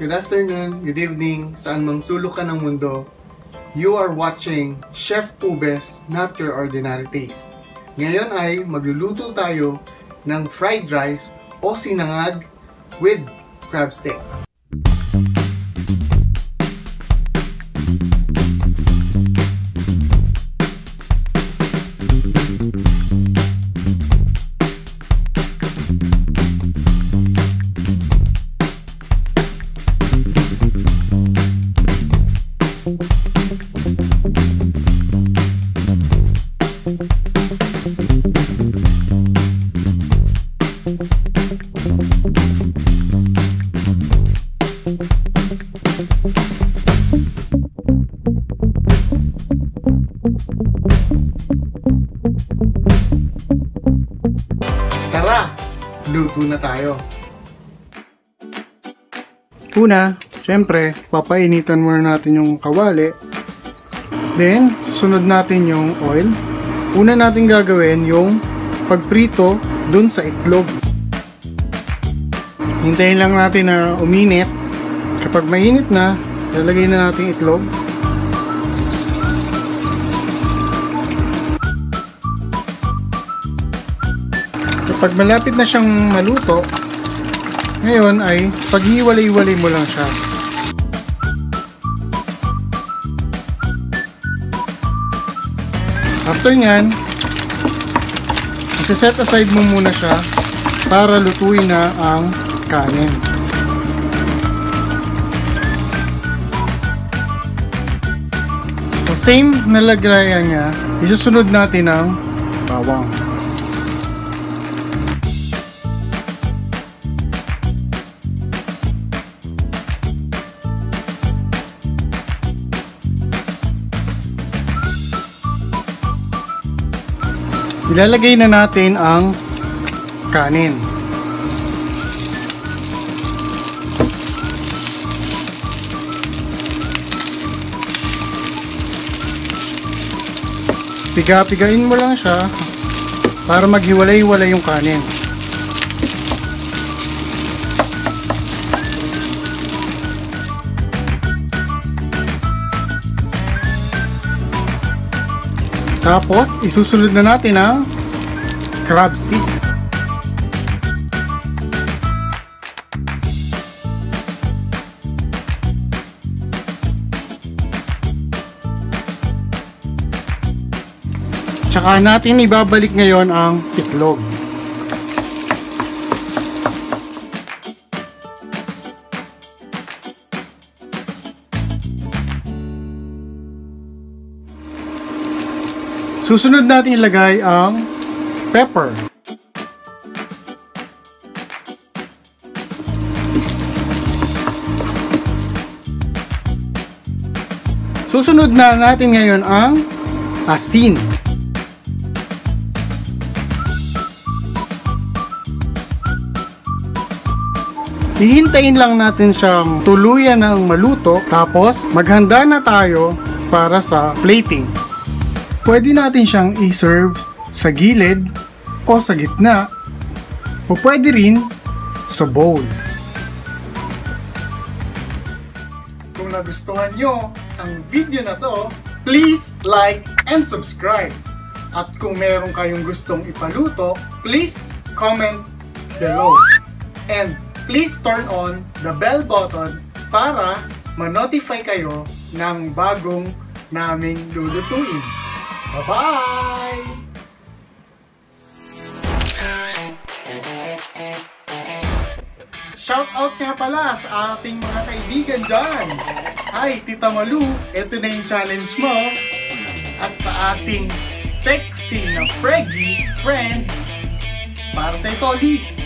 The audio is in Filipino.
good afternoon, good evening, saan mang sulok ka ng mundo. You are watching Chef Ubes, Not Your Ordinary Taste. Ngayon ay magluluto tayo ng fried rice o sinangag with crab stick. Luto na tayo. Una, syempre, papainitan muna natin yung kawali. Then, susunod natin yung oil. Una natin gagawin yung pagprito dun sa itlog. Hintayin lang natin na uminit. Kapag mainit na, lalagay na natin itlog. Kapag malapit na siyang maluto, ngayon ay paghiwalay-walay mo lang siya. After nyan, set aside mo muna siya para lutuin na ang kanin. So same na lagayan niya, isusunod natin ang bawang. Ilalagay na natin ang kanin. Piga-pigain mo lang siya para maghiwalay-hiwalay yung kanin. Tapos, isusunod na natin ang crab stick. Tsaka natin ibabalik ngayon ang itlog. Susunod natin ilagay ang pepper. Susunod na natin ngayon ang asin. Hihintayin lang natin siyang tuluyan ng maluto tapos maghanda na tayo para sa plating. Pwede natin siyang i-serve sa gilid o sa gitna o pwede rin sa bowl. Kung nagustuhan nyo ang video na to, please like and subscribe. At kung meron kayong gustong ipaluto, please comment below. And please turn on the bell button para ma-notify kayo ng bagong naming lulutuin. Bye-bye! Shout out nga pala sa ating mga kaibigan dyan. Hi, Tita Malu, ito na yung challenge mo. At sa ating sexy na Freggy friend, para sa ito, Liz.